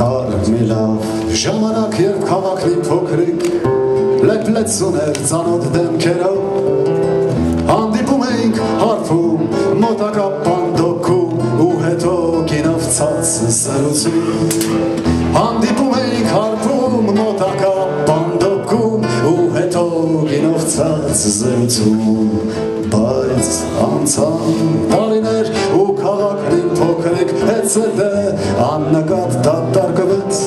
Կար մի լավ ժամանակ, երբ քաղաքն իմ փոքրիկ լեփլեցուն էր ծանոթ դեմքերով հանդիպում էինք հարվում մոտակա պանդոքում ու հետո գինով ցած զրուցում հանդիպում էինք հարվում մոտակա պանդոքում ու հետո գինով ցած զրուցում բայց անցան է աննկատ դատարկվեց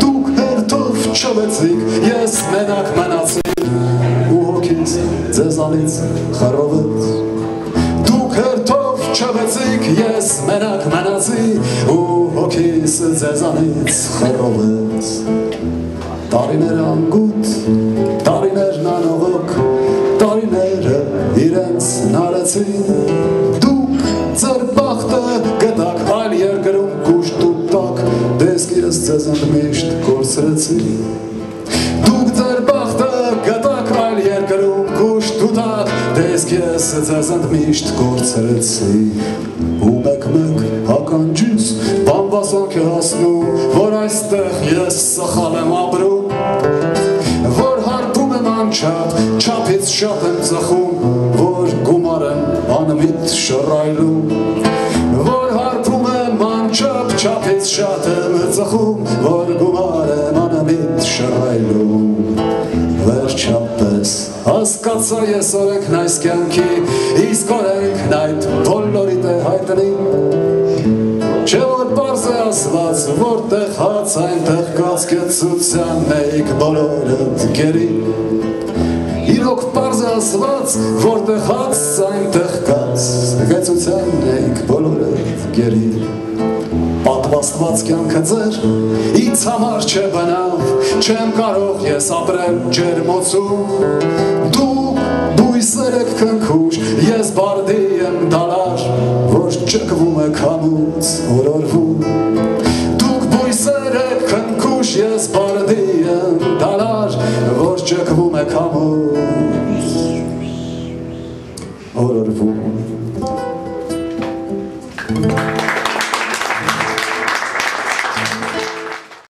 դուք հերթով չվեցիք ես մենակ մնացի ու հոգիս ձեզանից խռովեց դուք հերթով չվեցիք ես մենակ մնացի ու հոգիս ձեզանից խռովեց տարիներ անգութ տարիներն անողոք տարիները իրենց նարեցին ես ձեզ ընդմիշտ կորցրեցի դուք ձեր բախտը գտակ այլ երկրում կուշտ ու տակ դեսք ես ձեզ ընդմիշտ կորցրեցի ու մեկ-մեկ հականջից բանվասանք է հասնում որ այստեղ ես սխալ եմ ապրում որ հարբում եմ անչափ չափից շատ եմ ծխում որ գումար եմ անմիտ շռայլում չափից շատ եմ ծխում որ գումար եմ անմիտ շռայլում վերջապես հասկացա ես օրենքն այս կյանքի իսկ օրենքն այդ բոլորիդ է հայտնի Չէ որ պարզ է ասված, որտեղ հաց այնտեղ կացկեցության մեիք բոլորըդ գերի Իրոք պարզ է ասված, որտեղ հաց այնտեղ կացկեցության Պատվաստված կյանքը ձեր, ինձ համար չէ բնավ, չեմ կարող ես ապրել ջերմոցում Դու բույսեր եք քնքուշ, ես բարդի եմ դալար, որ ճկվում եք համուց օրորվում Դուք բույսեր եք քնքուշ, ես բարդի եմ դալար, որ ճկվում եք համուց օրորվում